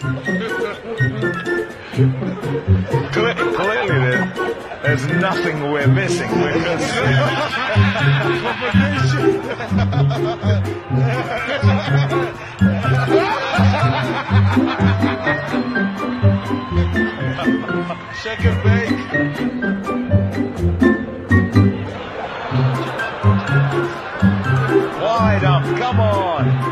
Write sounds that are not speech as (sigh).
Clearly, there, there's nothing we're missing (laughs) Shake and bake. wide up. Come on.